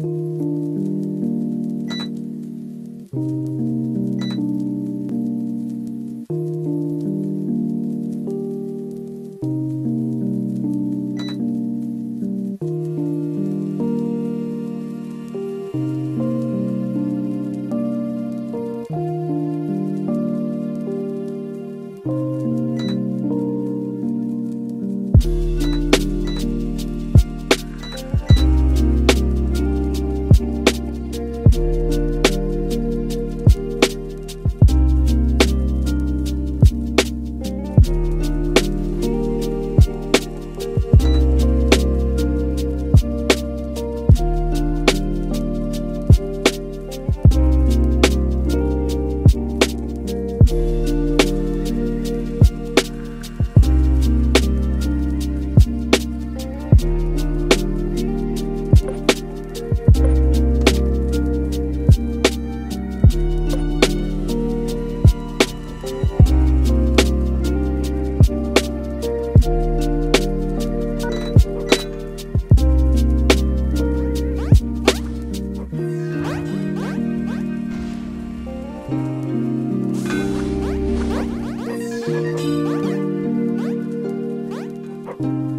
Música Bye.